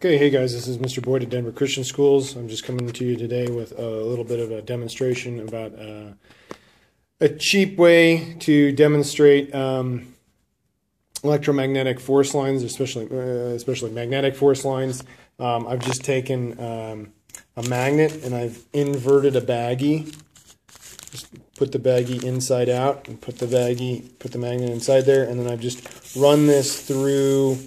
Okay, hey guys, this is Mr. Boyd at Denver Christian Schools. I'm just coming to you today with a little bit of a demonstration about uh, a cheap way to demonstrate um, electromagnetic force lines, especially uh, especially magnetic force lines. Um, I've just taken um, a magnet and I've inverted a baggie. Just put the baggie inside out and put the baggie, put the magnet inside there, and then I've just run this through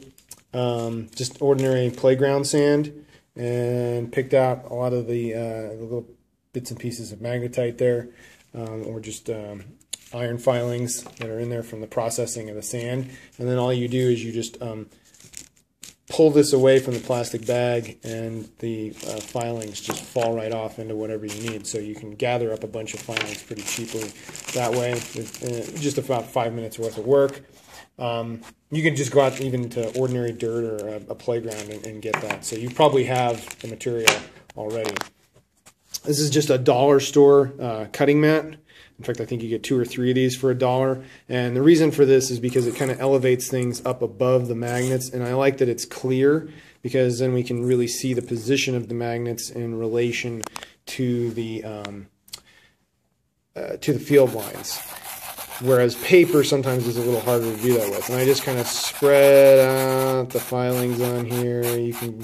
um, just ordinary playground sand and picked out a lot of the, uh, the little bits and pieces of magnetite there um, or just um, iron filings that are in there from the processing of the sand. And then all you do is you just um, pull this away from the plastic bag and the uh, filings just fall right off into whatever you need. So you can gather up a bunch of filings pretty cheaply that way with uh, just about five minutes worth of work. Um, you can just go out even to ordinary dirt or a, a playground and, and, get that. So you probably have the material already. This is just a dollar store uh, cutting mat. In fact, I think you get two or three of these for a dollar. And the reason for this is because it kind of elevates things up above the magnets. And I like that it's clear because then we can really see the position of the magnets in relation to the um, uh, to the field lines whereas paper sometimes is a little harder to do that with. And I just kind of spread out the filings on here. You can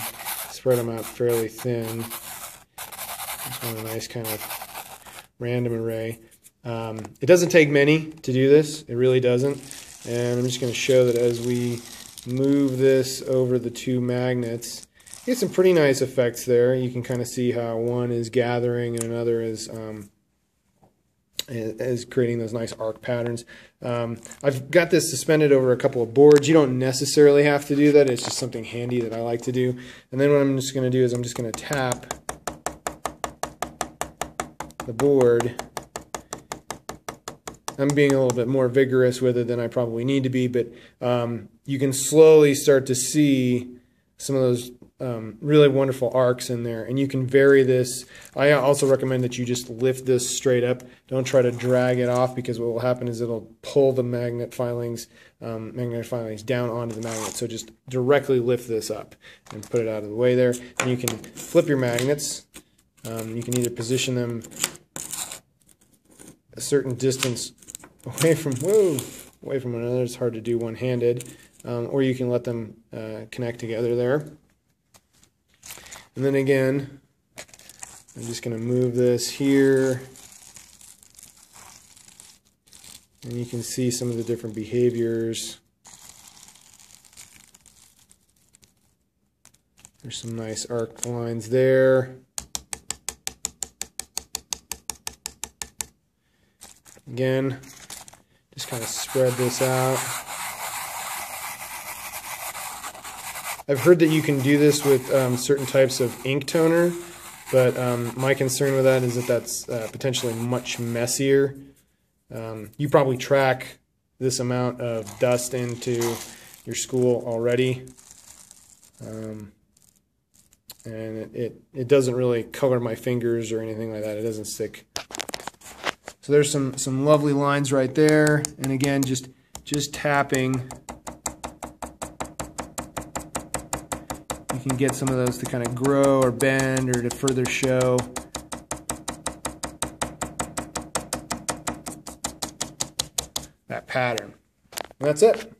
spread them out fairly thin. Just want a nice kind of random array. Um, it doesn't take many to do this. It really doesn't. And I'm just going to show that as we move this over the two magnets, you get some pretty nice effects there. You can kind of see how one is gathering and another is um, is creating those nice arc patterns. Um, I've got this suspended over a couple of boards. You don't necessarily have to do that. It's just something handy that I like to do. And then what I'm just going to do is I'm just going to tap the board. I'm being a little bit more vigorous with it than I probably need to be, but um, you can slowly start to see some of those um, really wonderful arcs in there. And you can vary this. I also recommend that you just lift this straight up. Don't try to drag it off because what will happen is it'll pull the magnet filings, um, magnetic filings down onto the magnet. So just directly lift this up and put it out of the way there. And you can flip your magnets. Um, you can either position them a certain distance away from, whoa, away from another. It's hard to do one-handed. Um, or you can let them uh, connect together there. And then again, I'm just going to move this here. And you can see some of the different behaviors. There's some nice arc lines there. Again, just kind of spread this out. I've heard that you can do this with um, certain types of ink toner, but um, my concern with that is that that's uh, potentially much messier. Um, you probably track this amount of dust into your school already. Um, and it, it, it, doesn't really color my fingers or anything like that. It doesn't stick. So there's some, some lovely lines right there. And again, just, just tapping you can get some of those to kind of grow or bend or to further show. that pattern. And that's it.